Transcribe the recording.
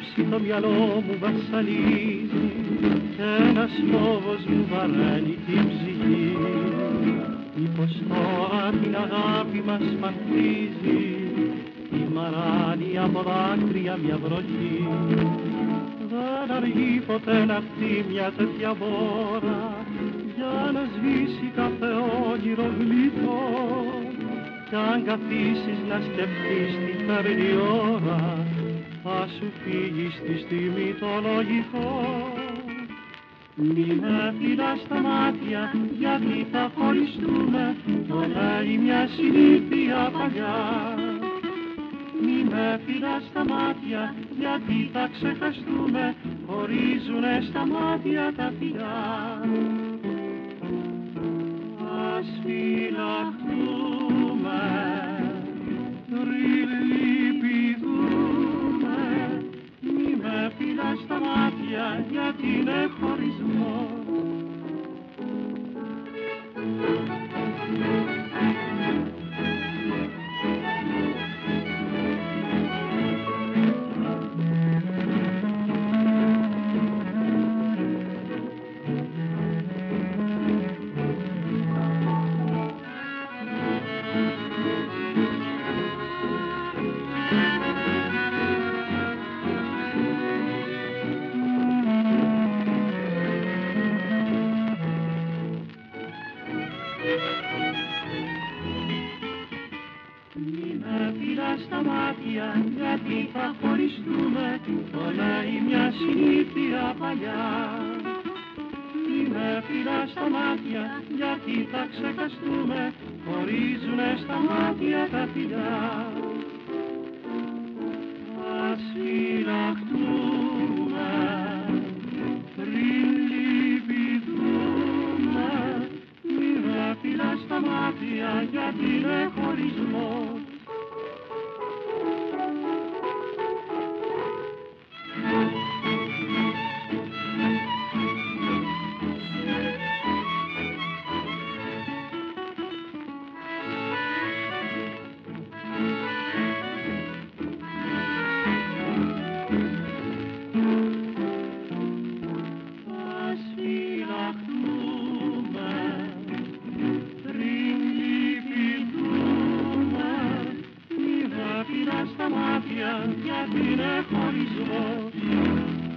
εσύ το μυαλό μου βασανίζει κι ένας φόβος μου βαραίνει την ψυχή. Μήπως τώρα την αγάπη μας παθίζει η μαράνει από δάκρυα μια βροχή. Δεν αργεί ποτέ να αυτή μια τέτοια μπόρα για να σβήσει κάθε όνειρο γλυκό. Κι αν καθίσεις να σκεφτείς τι φέρνει ώρα θα σου φύγει στη στιγμή το λογικό. Μη με φυλάς στα μάτια γιατί θα χωριστούμε. Το λέει μια συνήθεια παλιά. Μη με φυλάς στα μάτια γιατί θα ξεχαστούμε. Χωρίζουνε στα μάτια τα φιλιά. Ας φυλαχτούμε μάτια γιατί είναι χωρισμό Μη με φυλάς στα μάτια γιατί θα χωριστούμε. Το λέει μια συνήθεια παλιά. Μη με φυλάς στα μάτια γιατί θα ξεχαστούμε. Χωρίζουνε στα μάτια τα φιλιά μάτια γιατί είναι χωρισμός bine, bine, Parizois.